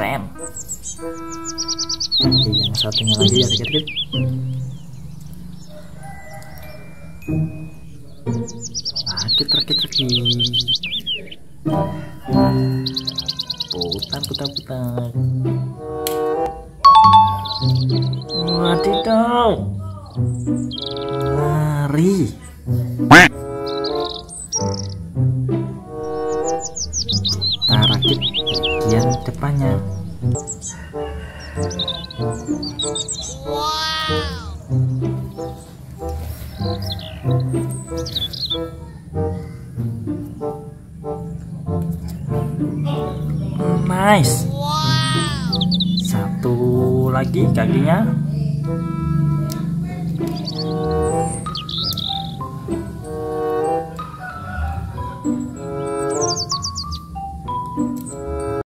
keren Oke, yang satunya lagi ya dikit-dikit. Rakit rakit rakit putar putar putar. Wadidaw lari kita rakit bagian depannya. Nice. Satu lagi kakinya